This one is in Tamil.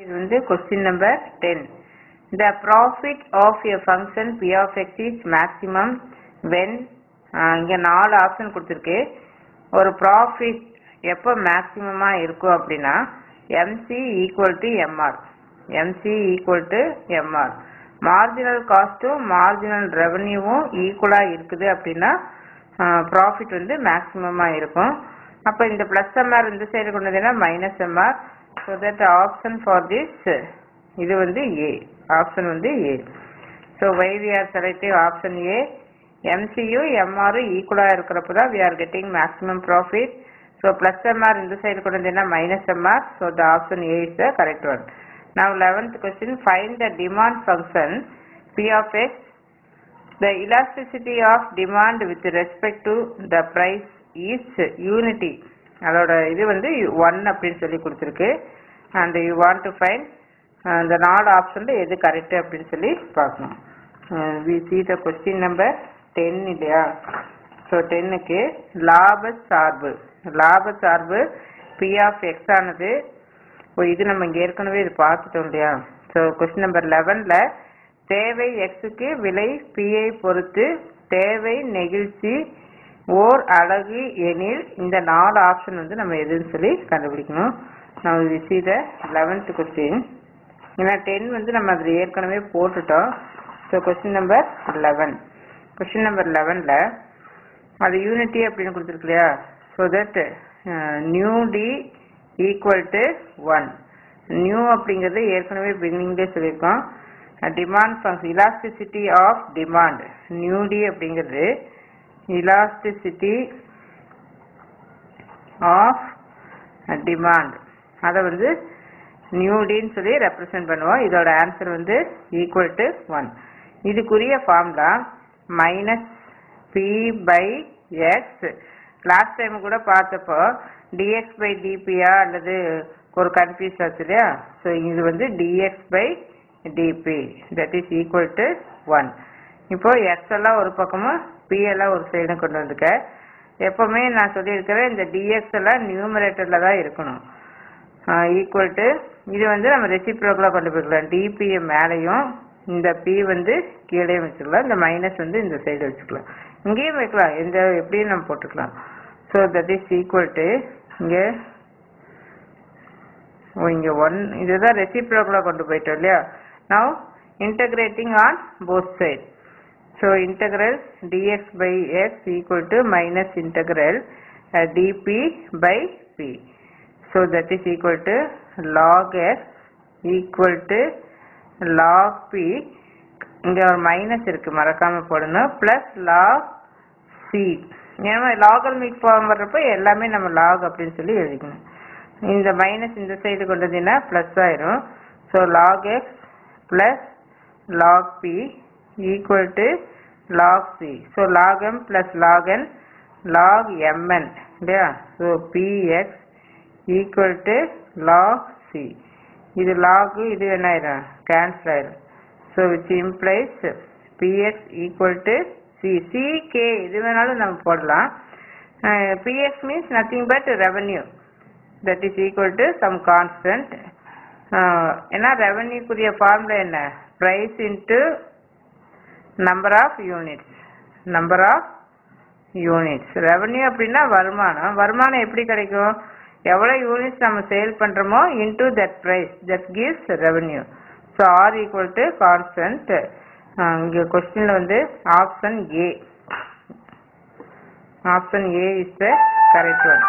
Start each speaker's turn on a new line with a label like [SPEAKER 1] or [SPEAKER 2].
[SPEAKER 1] இது வந்து question number ten the profit of a function P of X is maximum when இங்கே நாலு ஆப்ஷன் கொடுத்துருக்கு. ஒரு ப்ராஃபிட் எப்போ மேக்ஸிமமாக இருக்கும் அப்படின்னா MC equal to MR MC equal to MR marginal காஸ்ட்டும் marginal ரெவன்யூவும் ஈக்குவலாக இருக்குது அப்படின்னா ப்ராஃபிட் வந்து மேக்ஸிமமாக இருக்கும். அப்போ இந்த ப்ளஸ் எம்ஆர் இந்த சைடு கொண்டு வந்தீங்கன்னா minus MR so that option for this இது வந்து ஏ ஆப்ஷன் வந்து A so why we are selective option A MCU MR ஈக்குவலாக இருக்கிறப்ப தான் we are getting maximum profit so plus MR இந்த சைடு கொண்டு வந்தீங்கன்னா minus MR so the option A is the correct one Now 11th question, find the demand function P of x. The elasticity of demand with respect to the price is unity. அதோட இது வந்து ஒன் அப்படின்னு சொல்லி கொடுத்துருக்கு. Uh, and you want to find இந்த நாலு ஆப்ஷனில் எது கரெக்ட் அப்படின்னு சொல்லி பார்க்கணும். We see the question number ten இல்லையா? ஸோ டென்னுக்கு லாப சார்பு. லாப சார்பு பி ஆஃப் எக்ஸ் ஆனது ஓ இது நம்ம இங்கே ஏற்கனவே இது பார்த்துட்டோம் இல்லையா? ஸோ கொஸ்டின் நம்பர் லெவனில் தேவை எக்ஸுக்கு விலை பிஐ பொறுத்து தேவை நெகிழ்ச்சி ஓர் அழகு எனில் இந்த நாலு ஆப்ஷன் வந்து நம்ம எதுன்னு சொல்லி கண்டுபிடிக்கணும். நான் சி த லெவன்த் கொஸ்டின் ஏன்னா டென் வந்து நம்ம அதில் ஏற்கனவே போட்டுட்டோம். So question number eleven question number லெவனில் அது யூனிட்டி அப்படின்னு கொடுத்துருக்கு இல்லையா? So that nu d equal to one nu அப்படிங்கிறது ஏற்கனவே பிகினிங்லேயே சொல்லியிருக்கோம். Demand function elasticity of demand nu d அப்படிங்கிறது இலாஸ்டிசிட்டி ஆஃப் டிமாண்ட் அதை வந்து நியூ டின்னு சொல்லி ரெப்ரசன்ட் பண்ணுவோம். இதோட ஆன்சர் வந்து ஈக்குவல் டு ஒன் இதுக்குரிய formula minus P by X last time கூட பார்த்தப்போ டிஎக்ஸ் பை டிபியா அல்லது ஒரு கன்ஃபியூஸ் ஆச்சு இல்லையா? ஸோ இது வந்து DX by DP that is equal to one இப்போ எக்ஸ்எல்லாம் ஒரு பக்கமும் பிஎல்லாம் ஒரு சைடும் கொண்டு வந்துக்க. எப்பவுமே நான் சொல்லியிருக்கிறேன் இந்த டிஎக்ஸ் எல்லாம் நியூமரேட்டரில் தான் இருக்கணும். ஈக்குவல் டு இது வந்து நம்ம ரெசிப்ரோக்கலாக கொண்டு போய்க்கலாம். டிபியை மேலேயும் இந்த பி வந்து கீழே வச்சுக்கலாம். இந்த மைனஸ் வந்து இந்த சைடு வச்சுக்கலாம். இங்கேயும் வைக்கலாம். எந்த எப்படியும் நம்ம போட்டுக்கலாம். So that is equal to இங்கே ஓ இங்கே ஒன் இதுதான் ரெசிப்ரோக்கலாக கொண்டு போயிட்டோம் இல்லையா? Now integrating on both side so integral DX by X equal to minus integral DP by P so that is equal to log x equal to log P இங்கே ஒரு மைனஸ் இருக்குது மறக்காமல் போடணும். ப்ளஸ் லாக் சி ஏன்னா லாகல்மிக் மீட் ஃபார்ம் வர்றப்போ எல்லாமே நம்ம லாக் அப்படின்னு சொல்லி எழுதிக்கணும். இந்த மைனஸ் இந்த சைடு கொண்டதுன்னா ப்ளஸ் ஆயிரும். So log X plus log P equal to log C so log M plus log N log MN இல்லையா? So PX equal to log C இது லாக் இது என்ன ஆயிரும்? கேன்சல் ஆயிரும். So which implies PX equal to C K இது வேணாலும் நம்ம போடலாம். PX means nothing but revenue that is equal to some constant ஏன்னா ரெவன்யூக்குரிய ஃபார்முலா என்ன? Price into number of units number of units revenue அப்படின்னா வருமானம். வருமானம் எப்படி கிடைக்கும்? எவ்வளோ யூனிட்ஸ் நம்ம சேல் பண்ணுறோமோ into that price that gives revenue so R equal to constant இங்கே கொஸ்டினில் வந்து option A option A is the correct one